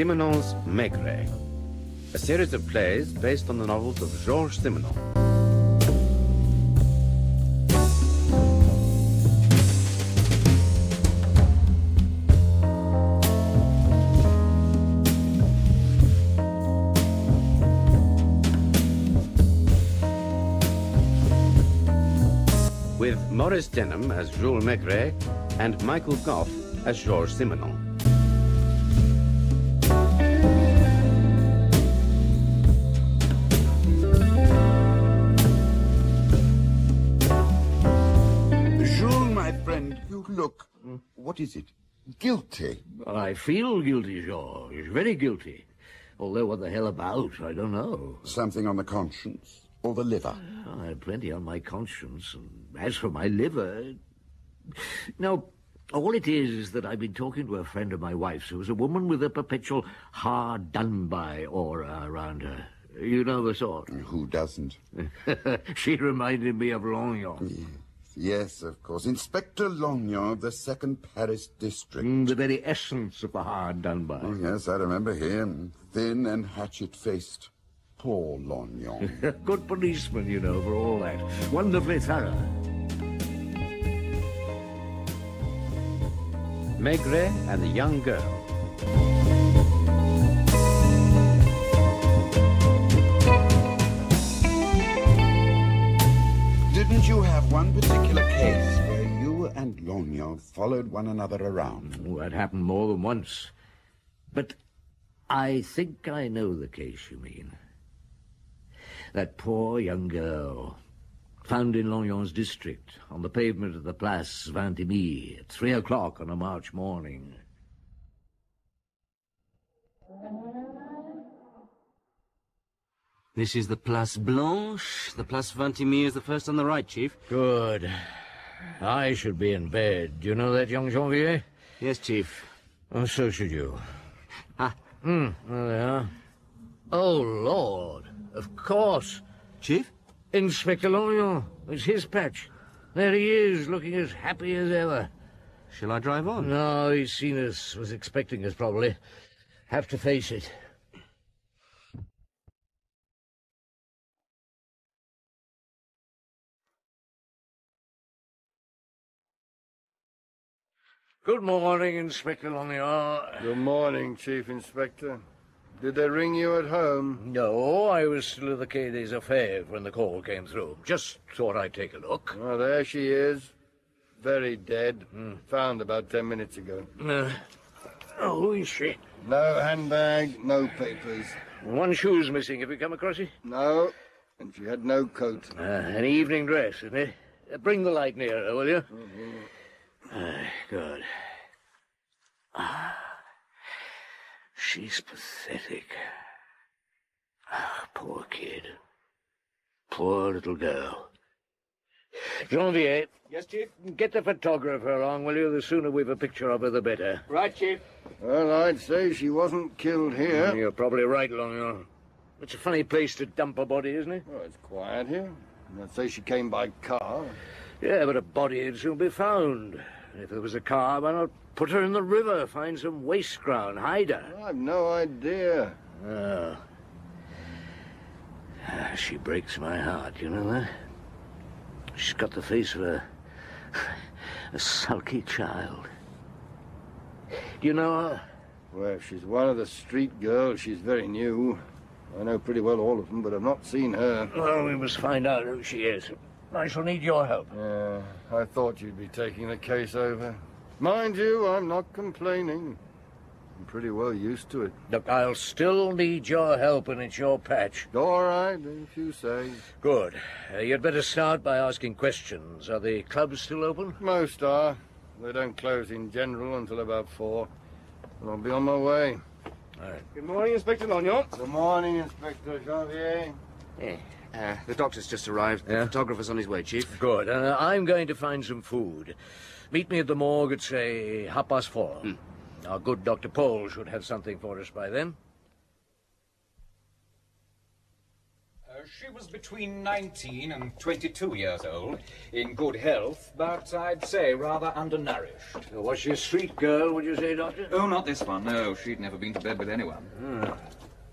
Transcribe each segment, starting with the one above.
Simenon's Maigret, a series of plays based on the novels of Georges Simenon. With Maurice Denham as Jules Maigret and Michael Gough as Georges Simenon. Is it? Guilty. I feel guilty, George. Very guilty. Although what the hell about, I don't know. Something on the conscience or the liver. Uh, I have plenty on my conscience. And as for my liver... Now, all it is is that I've been talking to a friend of my wife's who was a woman with a perpetual hard-done-by aura around her. You know the sort. Who doesn't? she reminded me of Lognon. Yes, of course. Inspector Lognon of the Second Paris District. Mm, the very essence of the hard-done-by. Oh, yes, I remember him. Thin and hatchet-faced. Poor Lognon. Good policeman, you know, for all that. Wonderfully thorough. Maigret and the young girl. You have one particular case where you and Lognon followed one another around? Oh, that happened more than once. But I think I know the case you mean. That poor young girl, found in Lognon's district, on the pavement of the Place Vintimille, at three o'clock on a March morning. This is the Place Blanche. The Place Vintimille is the first on the right, Chief. Good. I should be in bed. Do you know that, young Janvier? Yes, Chief. Oh, so should you. Ah, Hmm, there they are. Oh, Lord. Of course. Chief? Inspector Lognon. It's his patch. There he is, looking as happy as ever. Shall I drive on? No, he's seen us, was expecting us, probably. Have to face it. Good morning, Inspector Lognon. Good morning, Chief Inspector. Did they ring you at home? No, I was still at the Quai des Orfèvres when the call came through. Just thought I'd take a look. Oh, there she is. Very dead. Found about ten minutes ago. Uh, oh, who is she? No handbag, no papers. One shoe's missing. Have you come across it? No, and she had no coat. Uh, an evening dress, isn't it? Uh, bring the light nearer, will you? Ah, good. Ah, she's pathetic. Ah, poor kid. Poor little girl. Janvier. Yes, Chief. Get the photographer along, will you? The sooner we've a picture of her, the better. Right, Chief. Well, I'd say she wasn't killed here. You're probably right, Lognon. It's a funny place to dump a body, isn't it? Oh, it's quiet here. I'd say she came by car. Yeah, but a body would soon be found. If there was a car, why not put her in the river, find some waste ground, hide her? I've no idea. Oh. Ah, She breaks my heart, you know that? She's got the face of a, a sulky child. Do you know her? Well, if she's one of the street girls, she's very new. I know pretty well all of them, but I've not seen her. Well, we must find out who she is. I shall need your help. Yeah, I thought you'd be taking the case over. Mind you, I'm not complaining. I'm pretty well used to it. Look, I'll still need your help, and it's your patch. All right, if you say. Good. Uh, you'd better start by asking questions. Are the clubs still open? Most are. They don't close in general until about four. And I'll be on my way. All right. Good morning, Inspector Lognon. Good morning, Inspector Janvier. Uh, the doctor's just arrived. Yeah? The photographer's on his way, Chief. Good. Uh, I'm going to find some food. Meet me at the morgue at, say, half past four. Our good Dr. Paul should have something for us by then. she was between 19 and 22 years old, in good health, but I'd say rather undernourished. Was she a street girl, would you say, Doctor? Oh, not this one. No, she'd never been to bed with anyone.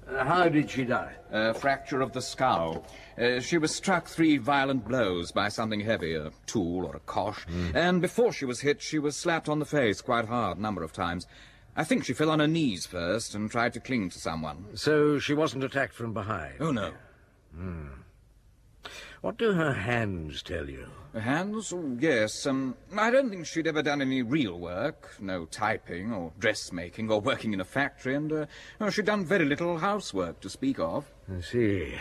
Uh, how did she die? A fracture of the skull. Uh, she was struck three violent blows by something heavy, a tool or a cosh. And before she was hit, she was slapped on the face quite hard a number of times. I think she fell on her knees first and tried to cling to someone. So she wasn't attacked from behind? Oh, no. What do her hands tell you? Her hands? Oh, yes. Um, I don't think she'd ever done any real work. No typing or dressmaking or working in a factory. And uh, she'd done very little housework to speak of. I see.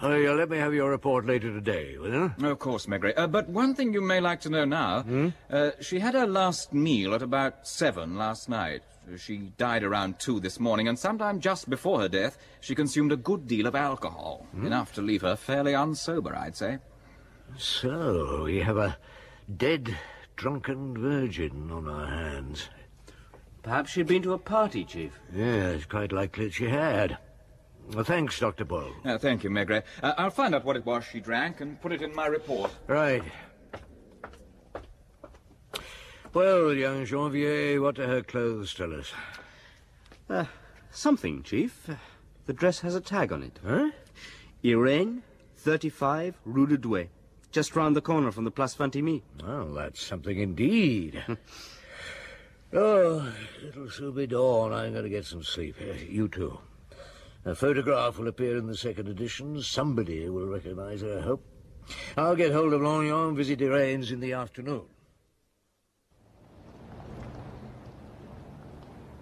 Oh, you'll let me have your report later today, will you? Of course, Maigret. Uh, but one thing you may like to know now. Uh, she had her last meal at about seven last night. She died around two this morning, and sometime just before her death, she consumed a good deal of alcohol. Enough to leave her fairly unsober, I'd say. So, we have a dead, drunken virgin on our hands. Perhaps she'd been to a party, Chief. Yes, quite likely she had. Well, thanks, Dr. Paul. Uh, thank you, Maigret. Uh, I'll find out what it was she drank and put it in my report. Right. Well, young Janvier, what do her clothes tell us? Uh, something, Chief. Uh, The dress has a tag on it. Huh? Irene, 35, Rue de Douai. Just round the corner from the Place Vintimille. Well, that's something indeed. oh, it'll soon be dawn. I'm going to get some sleep. Uh, You too. A photograph will appear in the second edition. Somebody will recognize her, I hope. I'll get hold of Lognon and visit Irene's in the afternoon.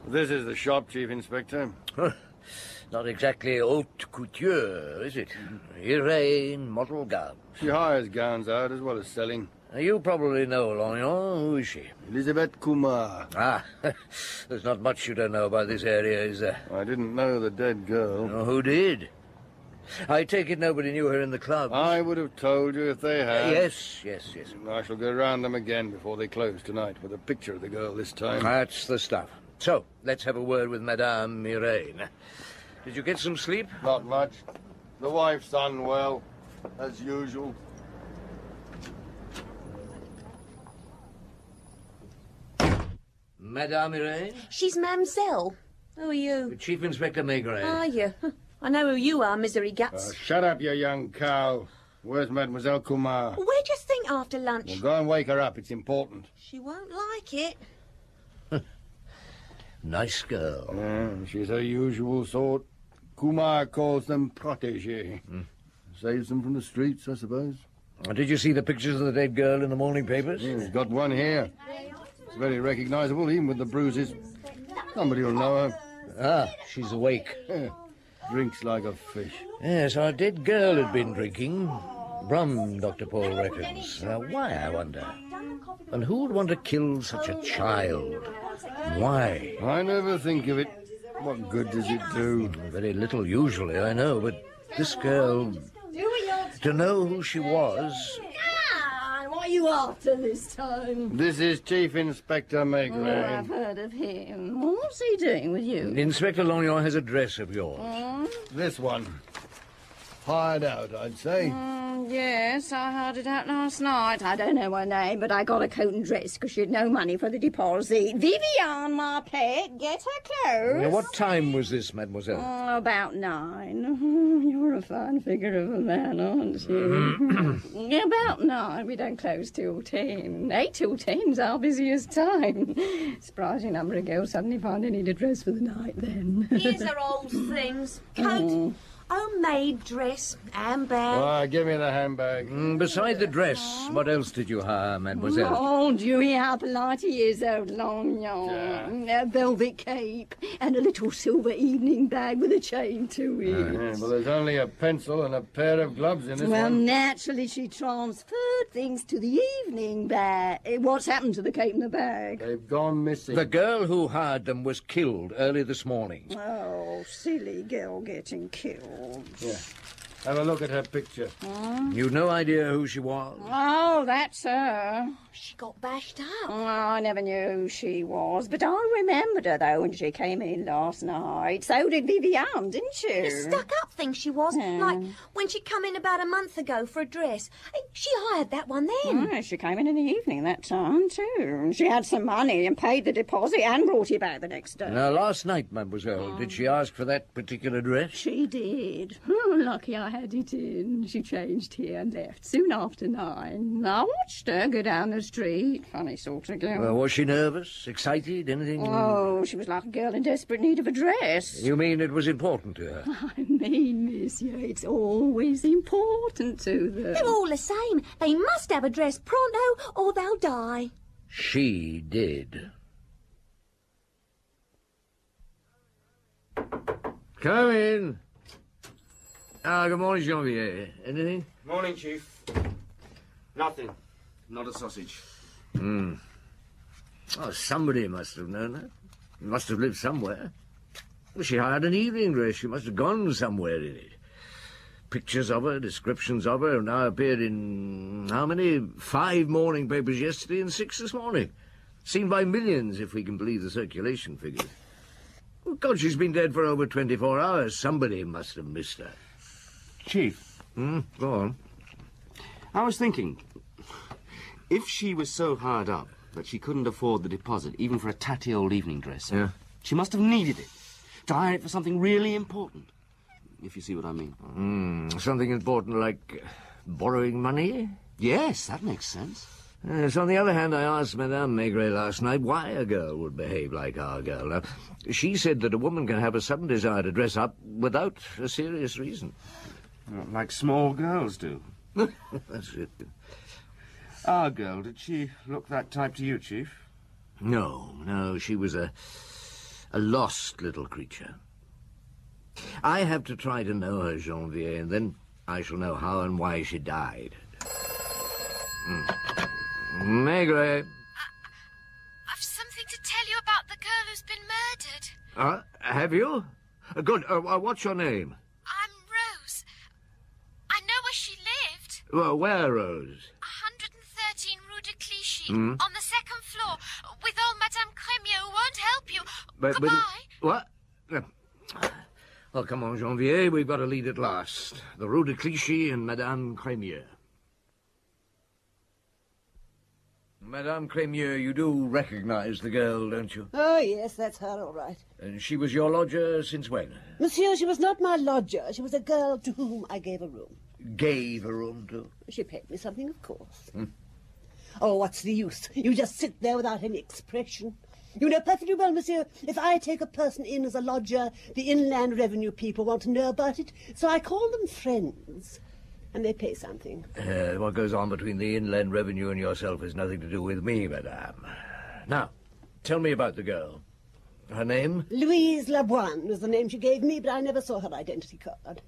This is the shop, Chief Inspector. Not exactly haute couture, is it? Mm-hmm. Irene model gown. She hires gowns out as well as selling. You probably know Lognon. Who is she? Elizabeth Kumar. Ah, there's not much you don't know about this area, is there? I didn't know the dead girl. Oh, who did? I take it nobody knew her in the club. I would have told you if they had. yes, yes, yes. I shall go round them again before they close tonight with a picture of the girl this time. That's the stuff. So, let's have a word with Madame Irene. Did you get some sleep? Not much. The wife's unwell, as usual. Madame Irene? She's Mamselle. Who are you? Chief Inspector Maigret. Are you? I know who you are, misery Uh, guts. shut up, you young cow. Where's Mademoiselle Kumar? Where'd you think after lunch? Well, go and wake her up. It's important. She won't like it. nice girl. Yeah, she's her usual sort. Kumar calls them protégés. Saves them from the streets, I suppose. Did you see the pictures of the dead girl in the morning papers? Yeah, he's got one here. It's very recognizable, even with the bruises. Somebody will know her. Ah, she's awake. Drinks like a fish. Yes, our dead girl had been drinking. Rum, Dr. Paul reckons. Now, why, I wonder? And who would want to kill such a child? Why? I never think of it. What good does it do? Very little usually, I know, but this girl, to know who she was, you after this time? This is Chief Inspector Oh, I've heard of him. What's he doing with you? Inspector Lognon has a dress of yours. Hmm? This one. Hired out, I'd say. Mm, yes, I heard it out last night. I don't know her name, but I got a coat and dress because she had no money for the deposit. Vivian, my pet, get her clothes. Now, what time was this, mademoiselle? Oh, about nine. You're a fine figure of a man, aren't you? About nine. We don't close till ten. Eight till ten's our busiest time. Surprising number of girls suddenly find they need a dress for the night then. Here's her old things. Coat, homemade dress, handbag. Ah, give me the handbag. Mm, beside the dress, what else did you hire, mademoiselle? Oh, Dewey, how polite he is, old Lognon. A velvet cape and a little silver evening bag with a chain to it. Yeah, well, there's only a pencil and a pair of gloves in this well, one. naturally, she transferred things to the evening bag. Eh, What's happened to the cape and the bag? They've gone missing. The girl who hired them was killed early this morning. Oh, silly girl getting killed. Yeah. Have a look at her picture. Hmm? You've no idea who she was? Oh, that's her. She got bashed up. Oh, I never knew who she was, but I remembered her, though, when she came in last night. So did Vivian, didn't you? A stuck-up thing she was. Hmm. Like when she come in about a month ago for a dress. Eh, she hired that one then. Oh, she came in in the evening that time, too. She had some money and paid the deposit and brought it back the next day. Now, last night, mademoiselle, did she ask for that particular dress? She did. Oh, lucky I had it in. She changed here and left soon after nine. I watched her go down the street. Funny sort of girl. Well, was she nervous, excited, anything? Oh, she was like a girl in desperate need of a dress. You mean it was important to her? I mean, monsieur, it's always important to them. They're all the same. They must have a dress pronto or they'll die. She did. Come in. Ah, good morning, Janvier. Anything? Morning, Chief. Nothing. Not a sausage. Hmm. Oh, somebody must have known her. Must have lived somewhere. Well, She hired an evening dress. She must have gone somewhere in it. Pictures of her, descriptions of her, have now appeared in how many? Five morning papers yesterday and six this morning. Seen by millions, if we can believe the circulation figures. Well, God, she's been dead for over 24 hours. Somebody must have missed her. Chief, Hmm? Go on. I was thinking, if she was so hard up that she couldn't afford the deposit, even for a tatty old evening dress, Yeah. she must have needed it to hire it for something really important. If you see what I mean. Hmm, something important like borrowing money? Yes, that makes sense. Yes, on the other hand, I asked Madame Maigret last night why a girl would behave like our girl. Now, she said that a woman can have a sudden desire to dress up without a serious reason. Like small girls do. That's it. Our girl, did she look that type to you, Chief? No, no, she was a, a lost little creature. I have to try to know her, Janvier, and then I shall know how and why she died. Hmm. Maigret, I've something to tell you about the girl who's been murdered. uh, have you? Uh, good. Uh, uh, what's your name? I'm Rose. I know where she lived. Well, where, Rose? 113 Rue de Clichy, Hmm? on the second floor, with old Madame Crémieux who won't help you. But, but- Goodbye. what? Uh, Well, come on, Janvier. We've got to lead at last. The Rue de Clichy and Madame Crémieux. Madame Crémieux, you do recognize the girl, don't you? Oh, yes, that's her, all right. And she was your lodger since when? Monsieur, she was not my lodger. She was a girl to whom I gave a room. Gave her room to? She paid me something, of course. Oh, what's the use? You just sit there without any expression. You know perfectly well, monsieur, if I take a person in as a lodger, the Inland Revenue people want to know about it, so I call them friends. And they pay something. Uh, what goes on between the Inland Revenue and yourself has nothing to do with me, madame. Now, tell me about the girl. Her name? Louise Laboine was the name she gave me, but I never saw her identity card.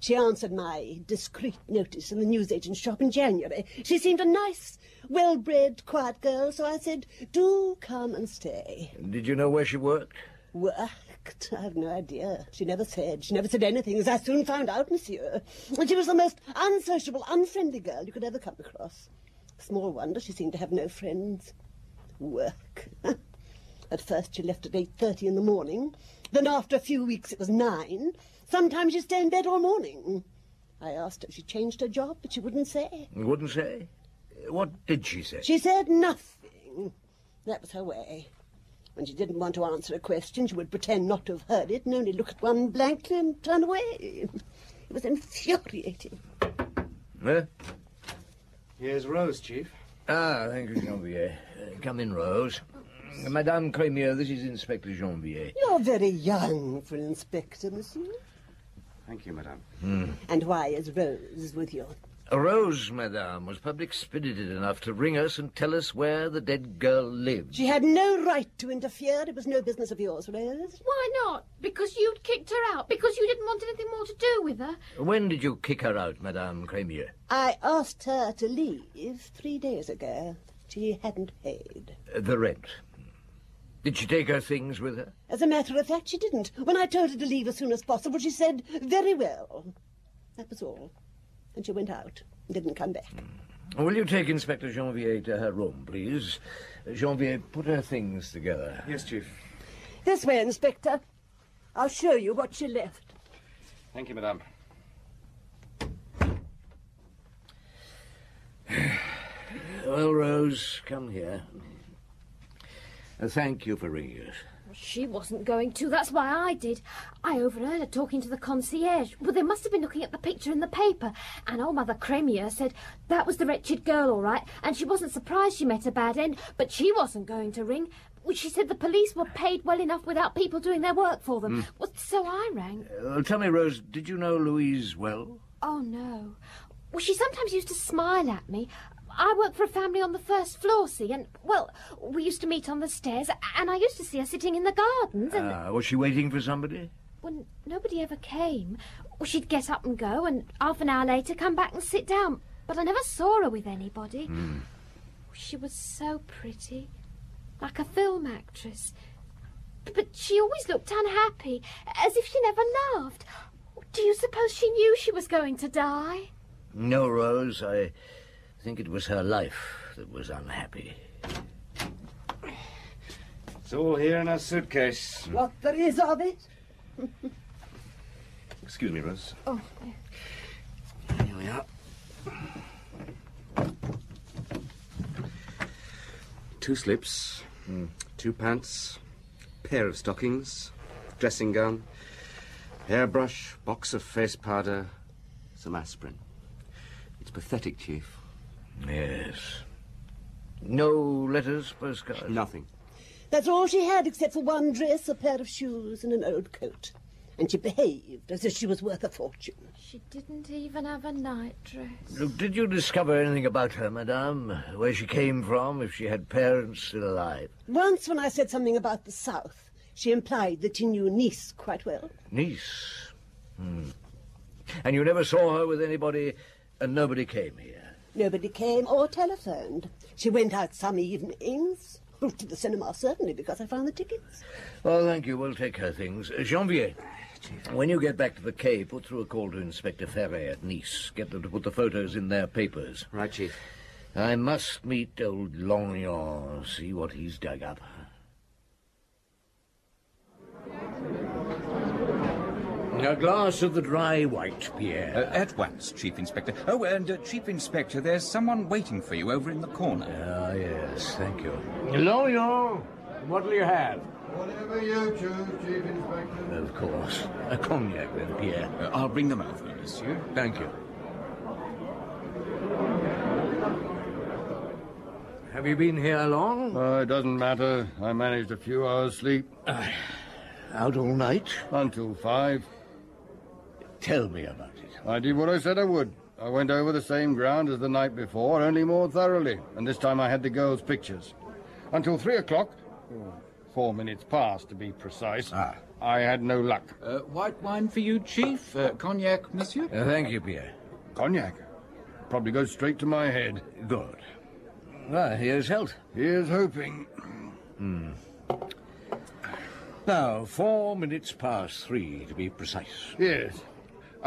She answered my discreet notice in the newsagent's shop in January. She seemed a nice, well-bred, quiet girl, so I said, do come and stay. Did you know where she worked? Worked? I've no idea. She never said. She never said anything, as I soon found out, monsieur. And she was the most unsociable, unfriendly girl you could ever come across. Small wonder she seemed to have no friends. Work. At first she left at 8.30 in the morning. Then after a few weeks it was nine. Sometimes she'd stay in bed all morning. I asked her if she changed her job, but she wouldn't say. Wouldn't say. What did she say? She said nothing. That was her way. When she didn't want to answer a question, she would pretend not to have heard it and only look at one blankly and turn away. It was infuriating. Huh? Here's Rose, Chief. Ah, thank you, Janvier. Uh, come in, Rose. Madame Crémieux, this is Inspector Janvier. You're very young for an inspector, monsieur. Thank you, madame. And why is Rose with you? Rose, madame, was public spirited enough to ring us and tell us where the dead girl lived. She had no right to interfere. It was no business of yours, Rose. Why not? Because you'd kicked her out. Because you didn't want anything more to do with her. When did you kick her out, Madame Crémieux? I asked her to leave three days ago. She hadn't paid. Uh, the rent. Did she take her things with her? As a matter of fact, she didn't. When I told her to leave as soon as possible, she said, very well. That was all. And she went out and didn't come back. Hmm. Will you take Inspector Janvier to her room, please? Janvier, put her things together. Yes, Chief. This way, Inspector. I'll show you what she left. Thank you, Madame. Well, Rose, come here. Uh, thank you for ringing us. She wasn't going to. That's why I did. I overheard her talking to the concierge. Well, they must have been looking at the picture in the paper. And old Mother Crémieux said that was the wretched girl, all right. And she wasn't surprised she met a bad end, but she wasn't going to ring. She said the police were paid well enough without people doing their work for them. Well, so I rang. Uh, tell me, Rose, did you know Louise well? Oh, no. Well, she sometimes used to smile at me. I work for a family on the first floor, see, and, well, we used to meet on the stairs, and I used to see her sitting in the gardens, and, Ah, was she waiting for somebody? when nobody ever came, well, she'd get up and go, and half an hour later come back and sit down. But I never saw her with anybody. Hmm. She was so pretty, like a film actress. But she always looked unhappy, as if she never laughed. Do you suppose she knew she was going to die? No, Rose. I think it was her life that was unhappy. It's all here in our suitcase. Hmm. What there is of it? Excuse me, Rose. Oh, Here we are. Two slips, hmm. two pants, pair of stockings, dressing gown, hairbrush, box of face powder, some aspirin. It's pathetic, Chief. Yes. No letters, postcards? Nothing. That's all she had, except for one dress, a pair of shoes, and an old coat. And she behaved as if she was worth a fortune. She didn't even have a night dress. Look, did you discover anything about her, madame? Where she came from, if she had parents still alive? Once, when I said something about the South, she implied that she knew Nice quite well. Nice? Hmm. And you never saw her with anybody, and nobody came here? Nobody came or telephoned. She went out some evenings. To the cinema, certainly, because I found the tickets. Well, thank you. We'll take her things. Uh, Janvier, when you get back to the Quai, put through a call to Inspector Ferret at Nice. Get them to put the photos in their papers. Right, Chief. I must meet old Lognon, see what he's dug up. A glass of the dry white, Pierre. Uh, at once, Chief Inspector. Oh, and uh, Chief Inspector, there's someone waiting for you over in the corner. Ah, yes, thank you. Lognon, what'll you have? Whatever you choose, Chief Inspector. Of course. A cognac, then, Pierre. Uh, I'll bring them over, monsieur. Thank you. Have you been here long? Uh, it doesn't matter. I managed a few hours' sleep. Out all night? Until five. Tell me about it. I did what I said I would. I went over the same ground as the night before, only more thoroughly. And this time I had the girl's pictures. Until three o'clock, four minutes past to be precise, Ah. I had no luck. Uh, white wine for you, Chief? Uh, cognac, monsieur? Uh, thank you, Pierre. Cognac. Probably goes straight to my head. Good. Well, here's health. Here's hoping. Hmm. Now, four minutes past three, to be precise. Yes.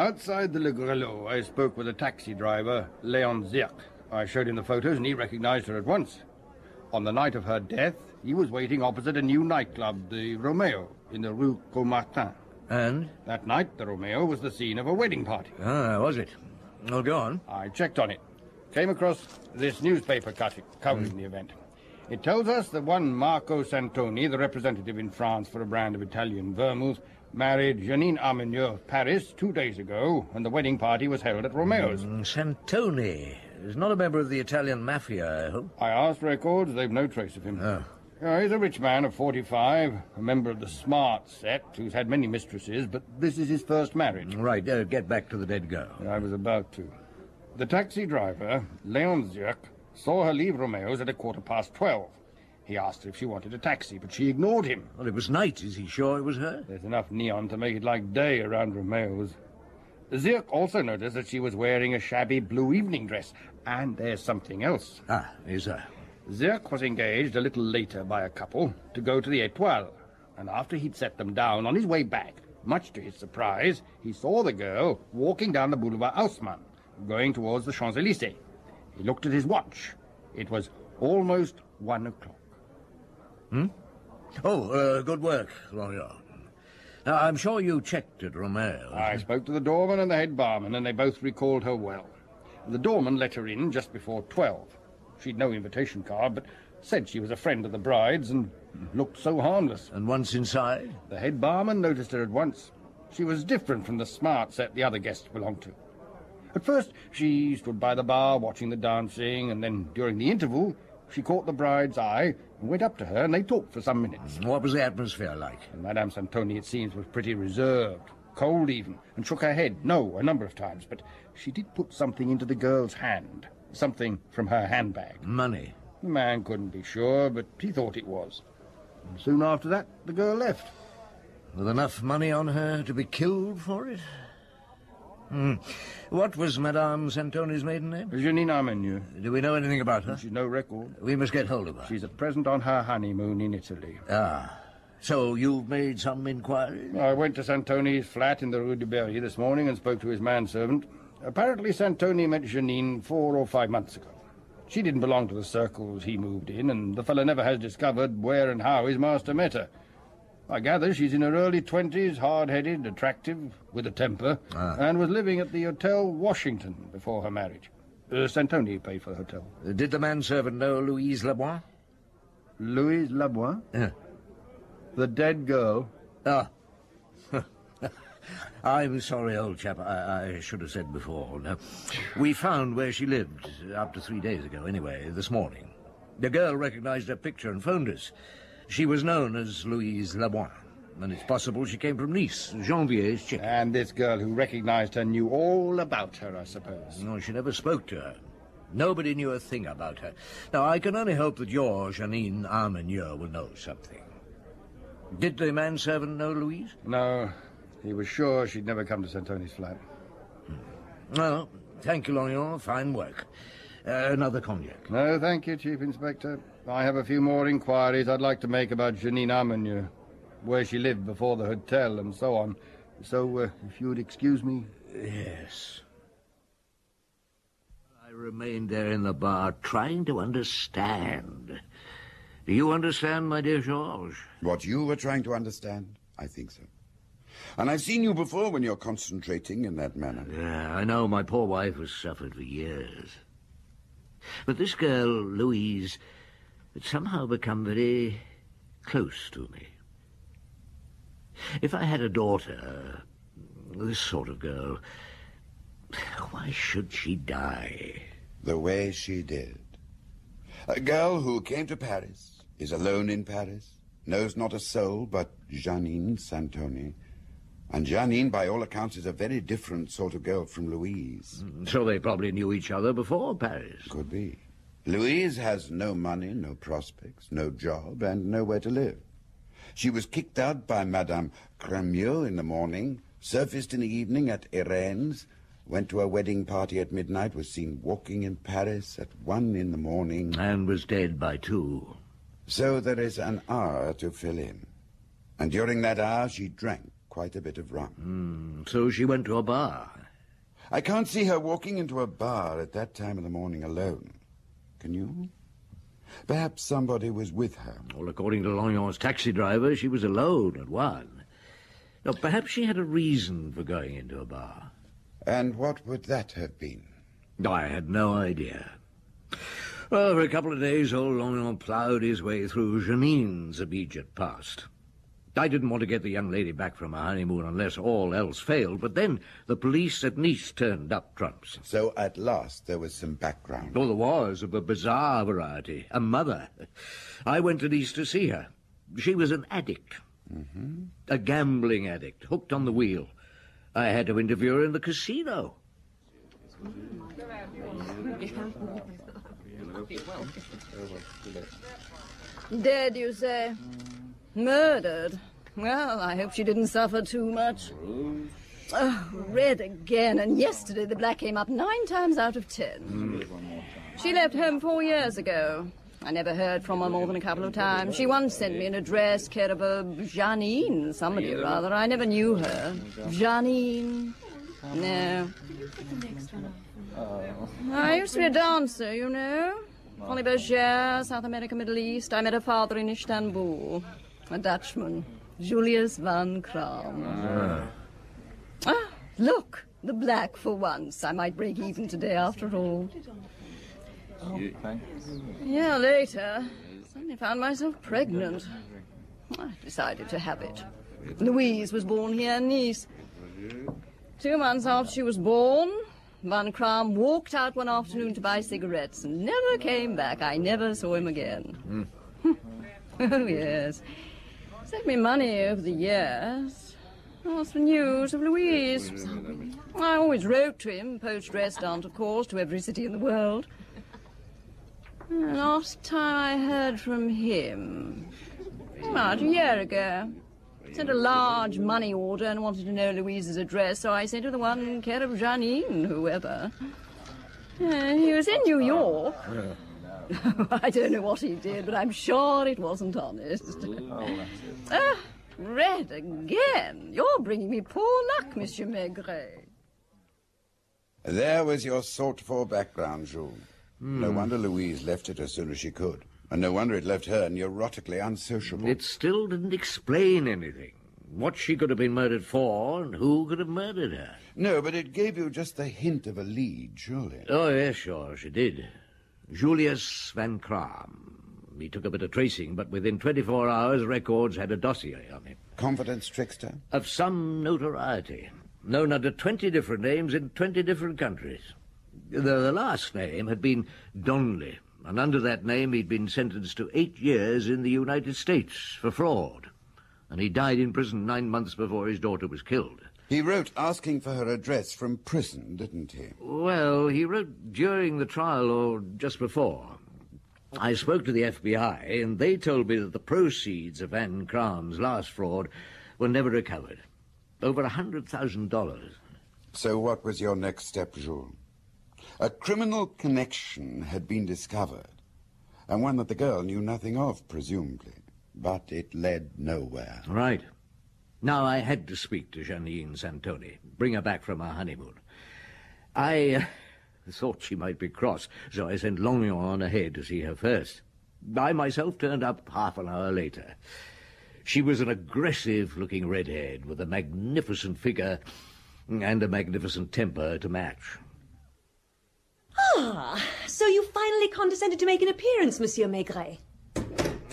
Outside the Le Grelot, I spoke with a taxi driver, Leon Zirk. I showed him the photos and he recognized her at once. On the night of her death, he was waiting opposite a new nightclub, the Romeo, in the Rue Caumartin. And? That night, the Romeo was the scene of a wedding party. Ah, was it? Well, go on. I checked on it. Came across this newspaper cutting covering the event. It tells us that one Marco Santoni, the representative in France for a brand of Italian vermouth, married Janine Armenieux of Paris two days ago, and the wedding party was held at Romeo's. Mm, Santoni is not a member of the Italian mafia, I hope. I asked records, they've no trace of him. Oh. Uh, he's a rich man of 45, a member of the smart set, who's had many mistresses, but this is his first marriage. Right, uh, get back to the dead girl. I was about to. The taxi driver, Leon Zirk, saw her leave Romeo's at a quarter past twelve. He asked her if she wanted a taxi, but she ignored him. Well, it was night. Is he sure it was her? There's enough neon to make it like day around Romeo's. Zirk also noticed that she was wearing a shabby blue evening dress. And there's something else. Ah, is there? Zirk was engaged a little later by a couple to go to the Etoile. And after he'd set them down on his way back, Much to his surprise, he saw the girl walking down the Boulevard Haussmann, going towards the Champs-Élysées. He looked at his watch. It was almost one o'clock. Hmm? Oh, uh, good work, Lognon. Now, I'm sure you checked at Romeo. I spoke to the doorman and the head barman, and they both recalled her well. The doorman let her in just before twelve. She'd no invitation card, but said she was a friend of the bride's and looked so harmless. And once inside? The head barman noticed her at once. She was different from the smart set the other guests belonged to. At first, she stood by the bar watching the dancing, and then during the interval, she caught the bride's eye and went up to her, and they talked for some minutes. Mm, what was the atmosphere like? And Madame Santoni, it seems, was pretty reserved, cold even, and shook her head no a number of times, but she did put something into the girl's hand, something from her handbag. Money? The man couldn't be sure, but he thought it was. And soon after that, the girl left. With enough money on her to be killed for it? Hmm. What was Madame Santoni's maiden name? Janine Armenieux. Do we know anything about her? She's no record. We must get hold of her. She's at present on her honeymoon in Italy. Ah. So you've made some inquiries? I went to Santoni's flat in the Rue de Berry this morning and spoke to his manservant. Apparently Santoni met Janine four or five months ago. She didn't belong to the circles he moved in, and the fellow never has discovered where and how his master met her. I gather she's in her early twenties, hard-headed, attractive, with a temper, Ah. and was living at the Hotel Washington before her marriage. Uh, Santoni paid for the hotel. Uh, Did the manservant know Louise Laboine? Louise Labois? Yeah. The dead girl? Ah. I'm sorry, old chap. I, I should have said before. No. We found where she lived up to three days ago, anyway, this morning. The girl recognized her picture and phoned us. She was known as Louise Laboine, and it's possible she came from Nice, Janvier's chick. And this girl who recognized her knew all about her, I suppose. No, she never spoke to her. Nobody knew a thing about her. Now, I can only hope that your Janine Armenieux will know something. Did the manservant know Louise? No, he was sure she'd never come to Santoni's flat. Hmm. Well, thank you, Lognon. Fine work. Uh, another cognac. No, thank you, Chief Inspector. I have a few more inquiries I'd like to make about Janine Armenieux, where she lived before the hotel and so on. So, uh, if you would excuse me. Yes. I remained there in the bar trying to understand. Do you understand, my dear Georges? What you were trying to understand? I think so. And I've seen you before when you're concentrating in that manner. Yeah, I know my poor wife has suffered for years. But this girl, Louise, had somehow become very close to me. If I had a daughter, this sort of girl, why should she die? The way she did. A girl who came to Paris, is alone in Paris, knows not a soul but Janine Santoni. And Janine, by all accounts, is a very different sort of girl from Louise. Mm, so they probably knew each other before Paris. Could be. Louise has no money, no prospects, no job, and nowhere to live. She was kicked out by Madame Cremieux in the morning, surfaced in the evening at Irene's, went to a wedding party at midnight, was seen walking in Paris at one in the morning. And was dead by two. So there is an hour to fill in. And during that hour, she drank quite a bit of rum. Hmm, so she went to a bar. I can't see her walking into a bar at that time of the morning alone. Can you? Perhaps somebody was with her. Well, according to Lognon's taxi driver, she was alone at one. Now, perhaps she had a reason for going into a bar. And what would that have been? I had no idea. Well, for a couple of days, old Lognon ploughed his way through Janine's immediate past. I didn't want to get the young lady back from her honeymoon unless all else failed, but then the police at Nice turned up trumps. So at last there was some background. Oh, there was, of a bizarre variety. A mother. I went to Nice to see her. She was an addict. Mm-hmm. A gambling addict, hooked on the wheel. I had to interview her in the casino. Dead, you say? Murdered? Well, I hope she didn't suffer too much. Oh, red again, and yesterday the black came up nine times out of ten. She left home four years ago. I never heard from her more than a couple of times. She once sent me an address, care of a Janine, somebody or other. I never knew her. Janine. No. Ah, I used to be a dancer, you know. Folies Bergère, South America, Middle East. I met her father in Istanbul. A Dutchman. Julius van Cram. Ah, look. The black for once. I might break even today after all. Yeah, later. Suddenly found myself pregnant. I decided to have it. Louise was born here in Nice. Two months after she was born, Van Cram walked out one afternoon to buy cigarettes and never came back. I never saw him again. oh, yes. Sent me money over the years. Asked for news of Louise. I always wrote to him, post aunt, of course, to every city in the world. Last time I heard from him, about a year ago, sent a large money order and wanted to know Louise's address, so I sent her the one care of Janine, whoever. Uh, he was in New York. I don't know what he did, but I'm sure it wasn't honest. Ah, red again. You're bringing me poor luck, Monsieur Maigret. There was your sought-for background, Jules. No wonder Louise left it as soon as she could. And no wonder it left her neurotically unsociable. It still didn't explain anything. What she could have been murdered for and who could have murdered her. No, but it gave you just the hint of a lead, surely. Oh, yes, sure, she did. Julius Van Cram. He took a bit of tracing, but within 24 hours, records had a dossier on him. Confidence trickster? Of some notoriety. Known under 20 different names in 20 different countries. The, the last name had been Donley, and under that name he'd been sentenced to eight years in the United States for fraud. And he died in prison nine months before his daughter was killed. He wrote asking for her address from prison, didn't he? Well, he wrote during the trial or just before. I spoke to the FBI, and they told me that the proceeds of Van Cram's last fraud were never recovered. Over a hundred thousand dollars. So what was your next step, Jules? A criminal connection had been discovered, and one that the girl knew nothing of, presumably. But it led nowhere. Right. Now I had to speak to Janine Santoni, bring her back from her honeymoon. I uh, thought she might be cross, so I sent Lognon on ahead to see her first. I myself turned up half an hour later. She was an aggressive-looking redhead with a magnificent figure and a magnificent temper to match. Ah, so you finally condescended to make an appearance, Monsieur Maigret.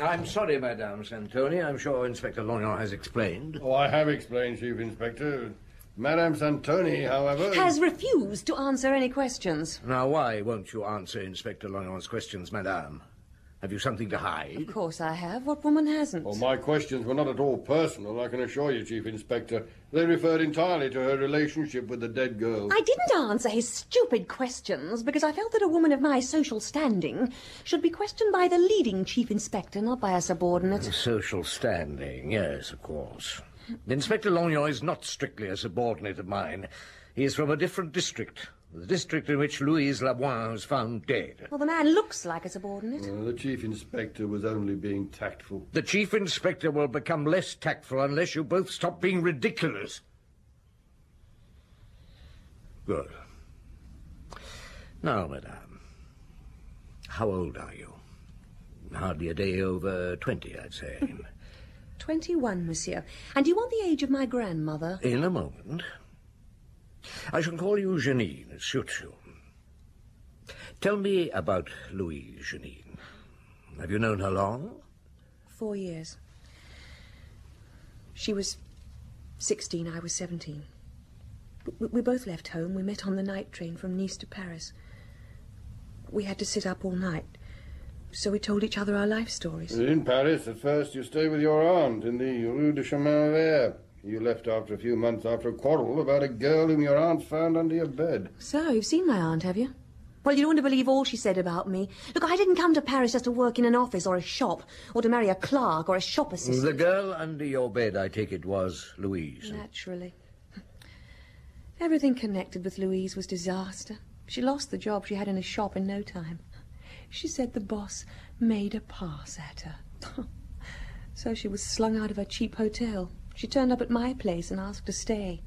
I'm sorry, Madame Santoni. I'm sure Inspector Lognon has explained. Oh, I have explained, Chief Inspector. Madame Santoni, however... Has refused to answer any questions. Now, why won't you answer Inspector Lognon's questions, Madame? Have you something to hide? Of course I have. What woman hasn't? Well, my questions were not at all personal, I can assure you, Chief Inspector. They referred entirely to her relationship with the dead girl. I didn't answer his stupid questions because I felt that a woman of my social standing should be questioned by the leading chief inspector, not by a subordinate. Social standing, yes, of course. Inspector Lognon is not strictly a subordinate of mine. He is from a different district, the district in which Louise Laboine was found dead. Well, the man looks like a subordinate. Uh, the Chief Inspector was only being tactful. The Chief Inspector will become less tactful unless you both stop being ridiculous. Good. Now, Madame, how old are you? Hardly a day over twenty, I'd say. Twenty-one, monsieur. And do you want the age of my grandmother? In a moment. I shall call you Janine. It suits you. Tell me about Louise, Janine. Have you known her long? Four years. She was sixteen, I was seventeen. We, we both left home. We met on the night train from Nice to Paris. We had to sit up all night, so we told each other our life stories. In Paris, at first, you stay with your aunt in the Rue de Chemin Vert. You left after a few months after a quarrel about a girl whom your aunt found under your bed. So, you've seen my aunt, have you? Well, you don't want to believe all she said about me. Look, I didn't come to Paris just to work in an office or a shop, or to marry a clerk or a shop assistant. The girl under your bed, I take it, was Louise. Naturally. Everything connected with Louise was disaster. She lost the job she had in a shop in no time. She said the boss made a pass at her. so she was slung out of her cheap hotel. She turned up at my place and asked to stay.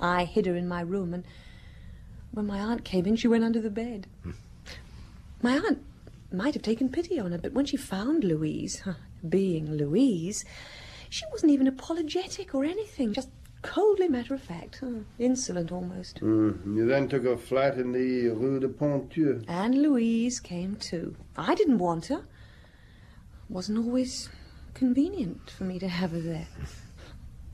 I hid her in my room, and when my aunt came in, she went under the bed. My aunt might have taken pity on her, but when she found Louise, being Louise, she wasn't even apologetic or anything, just coldly matter of fact, insolent almost. Mm. You then took a flat in the Rue de Ponthieu. And Louise came too. I didn't want her. Wasn't always convenient for me to have her there.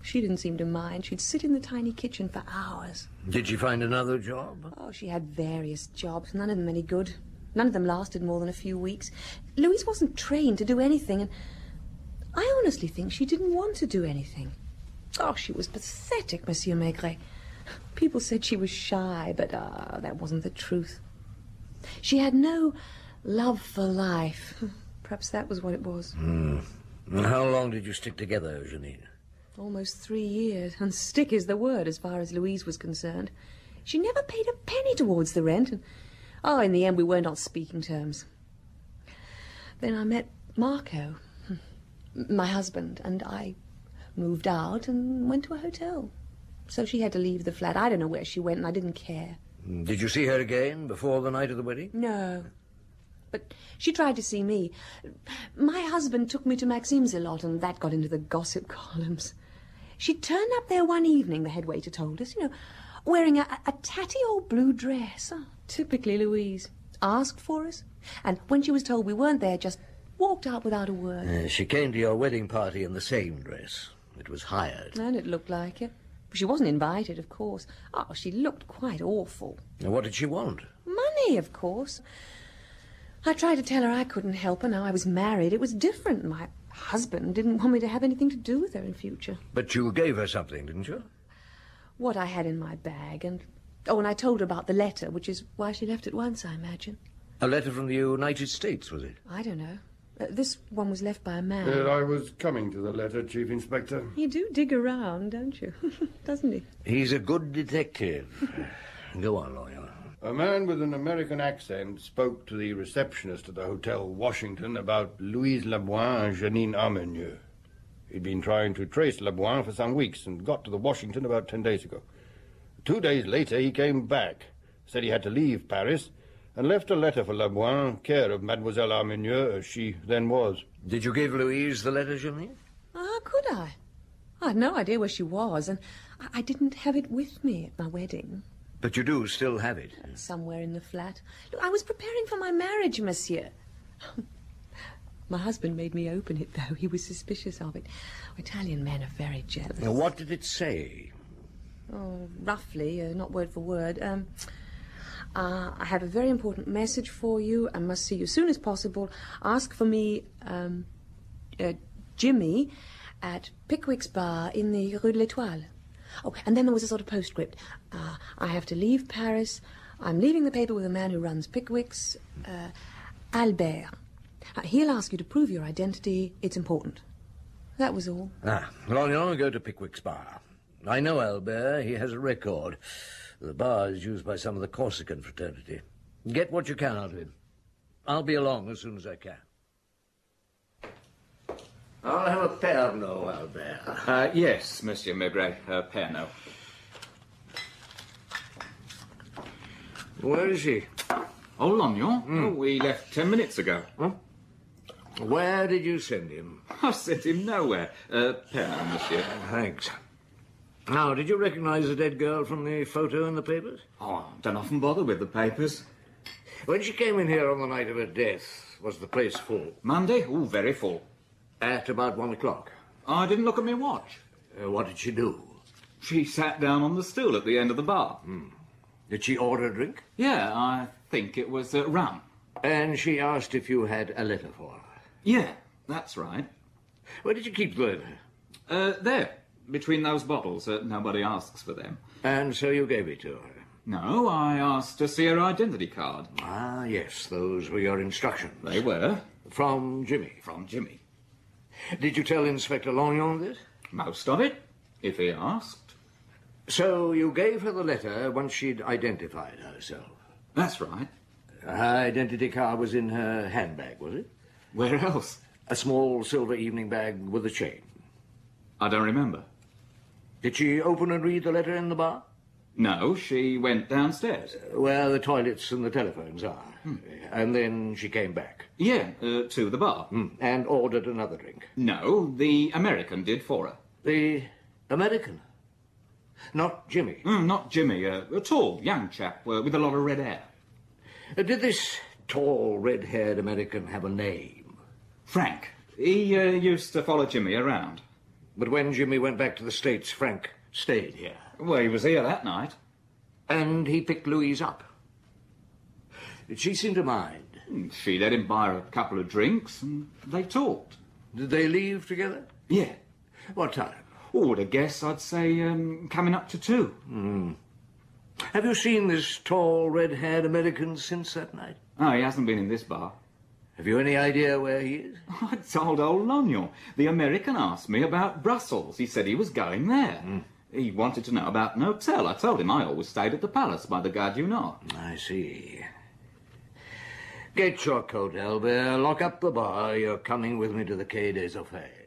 She didn't seem to mind. She'd sit in the tiny kitchen for hours. Did she find another job? Oh, she had various jobs, none of them any good. None of them lasted more than a few weeks. Louise wasn't trained to do anything, and I honestly think she didn't want to do anything. Oh, she was pathetic, Monsieur Maigret. People said she was shy, but uh, that wasn't the truth. She had no love for life. Perhaps that was what it was. Hmm. How long did you stick together, Janine? Almost three years, and stick is the word as far as Louise was concerned. She never paid a penny towards the rent, and oh, in the end, we weren't on speaking terms. Then I met Marco, my husband, and I moved out and went to a hotel. So she had to leave the flat. I don't know where she went, and I didn't care. Mm, did you see her again before the night of the wedding? No. But she tried to see me. My husband took me to Maxim's a lot, and that got into the gossip columns. She turned up there one evening, the head waiter told us, you know, wearing a, a tatty old blue dress. Oh, typically Louise. Asked for us, and when she was told we weren't there, just walked out without a word. Uh, she came to your wedding party in the same dress. It was hired. And it looked like it. She wasn't invited, of course. Oh, she looked quite awful. Now, what did she want? Money, of course. I tried to tell her I couldn't help her now I was married. It was different. My husband didn't want me to have anything to do with her in future. But you gave her something, didn't you? What I had in my bag, and... Oh, and I told her about the letter, which is why she left at once, I imagine. A letter from the United States, was it? I don't know. Uh, this one was left by a man. Uh, I was coming to the letter, Chief Inspector. You do dig around, don't you? Doesn't he? He's a good detective. Go on, lawyer. A man with an American accent spoke to the receptionist at the Hotel Washington about Louise Laboine and Janine Armenieux. He'd been trying to trace Laboine for some weeks and got to the Washington about ten days ago. Two days later, he came back, said he had to leave Paris, and left a letter for Laboine, care of Mademoiselle Armenieux, as she then was. Did you give Louise the letter, Janine? How could I? I had no idea where she was, and I didn't have it with me at my wedding. But you do still have it. Somewhere in the flat. Look, I was preparing for my marriage, monsieur. my husband made me open it, though. He was suspicious of it. Italian men are very jealous. Now, what did it say? Oh, roughly, uh, not word for word. Um, uh, I have a very important message for you. I must see you as soon as possible. Ask for me, um, uh, Jimmy, at Pickwick's Bar in the Rue de l'Etoile. Oh, and then there was a sort of postscript. Uh, I have to leave Paris. I'm leaving the paper with a man who runs Pickwick's, uh, Albert. Uh, he'll ask you to prove your identity. It's important. That was all. Ah, Lognon, go to Pickwick's Bar. I know Albert. He has a record. The bar is used by some of the Corsican fraternity. Get what you can out of him. I'll be along as soon as I can. I'll have a Pernod, Albert. Uh, yes, Monsieur Maigret, uh, Pernod. Where is he? Oh, Lognon? Oh, we left ten minutes ago. Huh? Where did you send him? I sent him nowhere. Uh, Pernod, Monsieur. Thanks. Now, did you recognize the dead girl from the photo in the papers? Oh, don't often bother with the papers. When she came in here on the night of her death, was the place full? Monday? Oh, very full. At about one o'clock. I didn't look at my watch. Uh, what did she do? She sat down on the stool at the end of the bar. Hmm. Did she order a drink? Yeah, I think it was uh, rum. And she asked if you had a letter for her? Yeah, that's right. Where did you keep the letter? Uh, there, between those bottles. Uh, nobody asks for them. And so you gave it to her? No, I asked to see her identity card. Ah, yes, those were your instructions. They were. From Jimmy? From Jimmy. Did you tell Inspector Lognon this? Most of it, if he asked. So you gave her the letter once she'd identified herself? That's right. Her identity card was in her handbag, was it? Where else? A small silver evening bag with a chain. I don't remember. Did she open and read the letter in the bar? No, she went downstairs. Where the toilets and the telephones are. And then she came back. Yeah, uh, to the bar. Hmm. And ordered another drink. No, the American did for her. The American? Not Jimmy? Mm, not Jimmy, uh, a tall, young chap uh, with a lot of red hair. Uh, did this tall, red-haired American have a name? Frank. He uh, used to follow Jimmy around. But when Jimmy went back to the States, Frank stayed here. Well, he was here that night. And he picked Louise up. Did she seem to mind? Hmm, She let him buy her a couple of drinks, and they talked. Did they leave together? Yeah. What time? Oh, to guess, I'd say um, coming up to two. Hmm. Have you seen this tall, red-haired American since that night? Oh, he hasn't been in this bar. Have you any idea where he is? I told old Lognon. The American asked me about Brussels. He said he was going there. He wanted to know about an hotel. I told him I always stayed at the Palace by the Gare du Nord. I see. Get your coat, Albert. Lock up the bar. You're coming with me to the Quai des Orfèvres.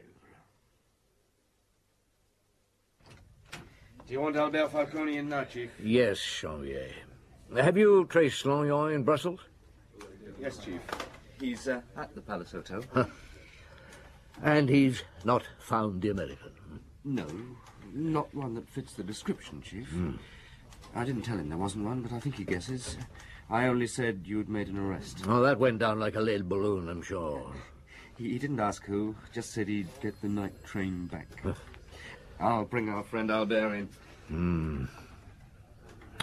Do you want Albert Falcone in now, Chief? Yes, Janvier. Have you traced Lognon in Brussels? Yes, Chief. He's uh, at the Palace Hotel. And he's not found the American. No, not one that fits the description, Chief. Hmm. I didn't tell him there wasn't one, but I think he guesses. I only said you'd made an arrest. Oh, that went down like a lead balloon, I'm sure. He, he didn't ask who, just said he'd get the night train back. I'll bring our friend Albert in. Hmm.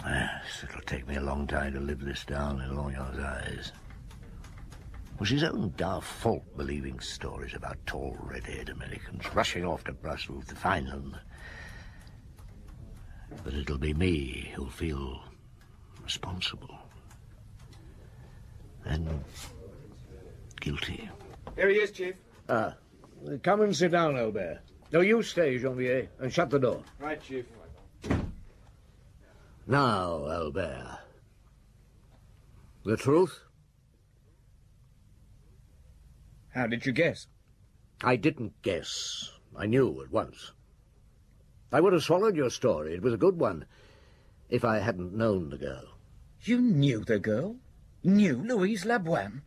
Yes, it'll take me a long time to live this down in Lognon's eyes. It Was his own daft fault believing stories about tall, red-haired Americans rushing off to Brussels to find them. But it'll be me who'll feel responsible. And guilty. Here he is, Chief. Ah, come and sit down, Albert. No, you stay, Janvier, and shut the door. Right, Chief. Now, Albert. The truth? How did you guess? I didn't guess. I knew at once. I would have swallowed your story. It was a good one. If I hadn't known the girl. You knew the girl? Knew Louise Laboine?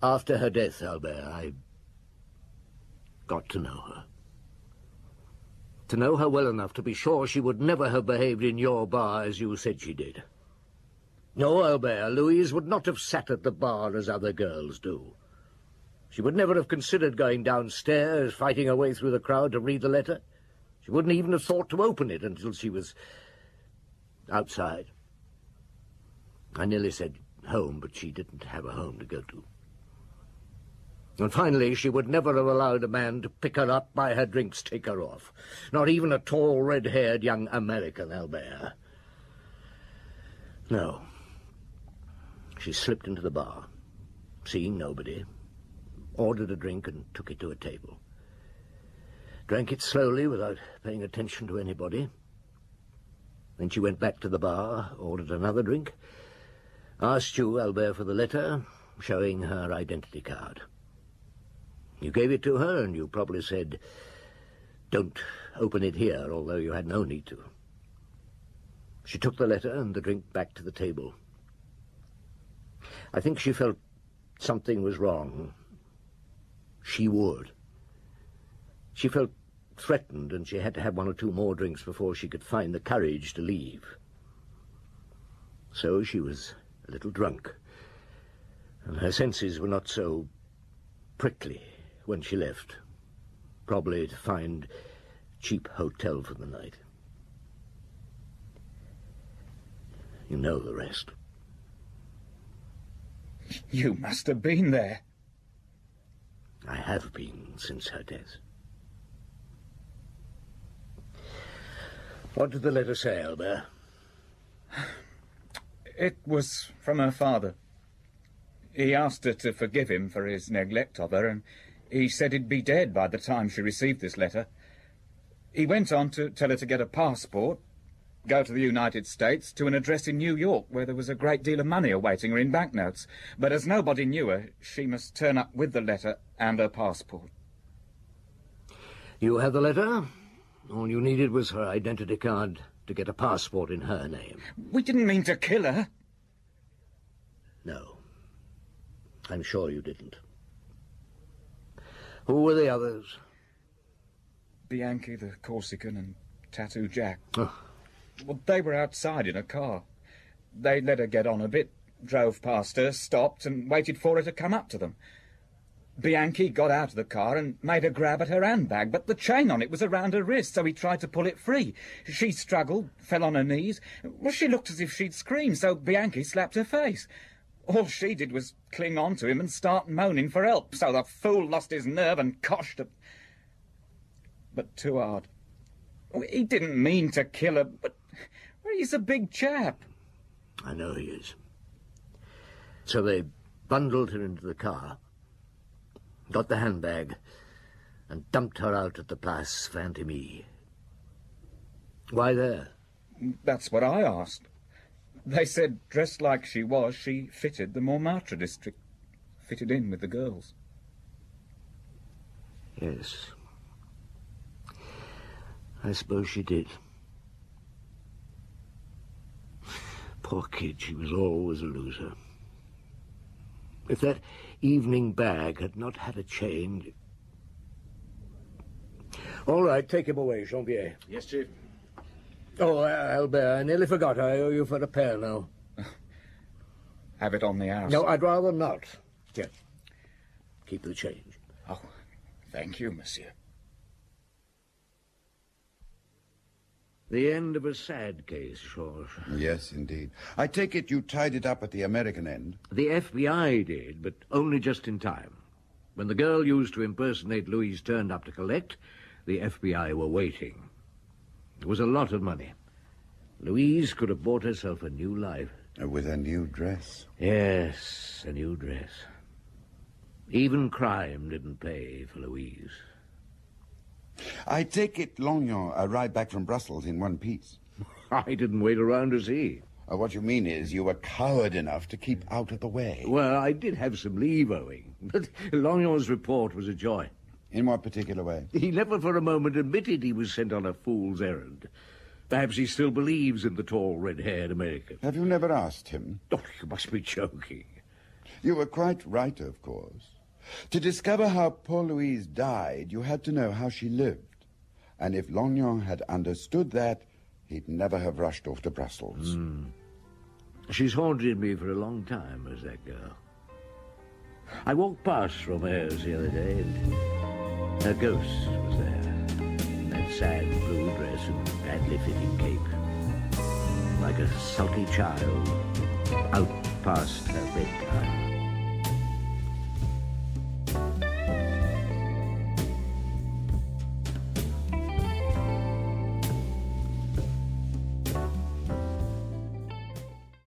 After her death, Albert, I got to know her. To know her well enough to be sure she would never have behaved in your bar as you said she did. No, Albert, Louise would not have sat at the bar as other girls do. She would never have considered going downstairs, fighting her way through the crowd to read the letter. She wouldn't even have thought to open it until she was outside. I nearly said home, but she didn't have a home to go to. And finally, she would never have allowed a man to pick her up, buy her drinks, take her off. Not even a tall, red-haired young American, Albert. No. She slipped into the bar, seeing nobody, ordered a drink and took it to a table. Drank it slowly without paying attention to anybody. Then she went back to the bar, ordered another drink, asked you, Albert, for the letter, showing her identity card. You gave it to her, and you probably said, Don't open it here, although you had no need to. She took the letter and the drink back to the table. I think she felt something was wrong. She would. She felt threatened, and she had to have one or two more drinks before she could find the courage to leave. So she was a little drunk, and her senses were not so prickly when she left, probably to find a cheap hotel for the night. You know the rest. You must have been there. I have been since her death. What did the letter say, Albert? It was from her father. He asked her to forgive him for his neglect of her, and he said he'd be dead by the time she received this letter. He went on to tell her to get a passport, go to the United States to an address in New York where there was a great deal of money awaiting her in banknotes. But as nobody knew her, she must turn up with the letter and her passport. You had the letter? All you needed was her identity card to get a passport in her name. We didn't mean to kill her. No. I'm sure you didn't. Who were the others? Bianchi, the Corsican, and Tattoo Jack. Oh. Well, they were outside in a car. They let her get on a bit, drove past her, stopped, and waited for her to come up to them. Bianchi got out of the car and made a grab at her handbag, but the chain on it was around her wrist, so he tried to pull it free. She struggled, fell on her knees. Well, she looked as if she'd scream, so Bianchi slapped her face. All she did was cling on to him and start moaning for help, so the fool lost his nerve and coshed her. But too hard. He didn't mean to kill her, but he's a big chap. I know he is. So they bundled her into the car, got the handbag, and dumped her out at the Place Vintimille. Why there? That's what I asked. They said, dressed like she was, she fitted the Montmartre district. Fitted in with the girls. Yes. I suppose she did. Poor kid, she was always a loser. If that evening bag had not had a change. All right, take him away, Janvier. Yes, Chief. Oh, uh, Albert, I nearly forgot. I owe you for the Pernod. Have it on the house. No, I'd rather not. Here. Keep the change. Oh, thank you, monsieur. The end of a sad case, Georges. Yes, indeed. I take it you tied it up at the American end. The FBI did, but only just in time. When the girl used to impersonate Louise turned up to collect, the FBI were waiting. It was a lot of money. Louise could have bought herself a new life. Uh, With a new dress. Yes, a new dress. Even crime didn't pay for Louise. I take it Lognon arrived back from Brussels in one piece. I didn't wait around to see. Uh, what you mean is you were coward enough to keep out of the way. Well, I did have some leave owing, but Lognon's report was a joy. In what particular way? He never for a moment admitted he was sent on a fool's errand. Perhaps he still believes in the tall, red-haired American. Have you never asked him? Oh, you must be joking. You were quite right, of course. To discover how poor Louise died, you had to know how she lived. And if Lognon had understood that, he'd never have rushed off to Brussels. Hmm. She's haunted me for a long time, as that girl. I walked past Romeo's the other day, and her ghost was there. in That sad blue dress and badly fitting cape. Like a sulky child, out past her bedtime.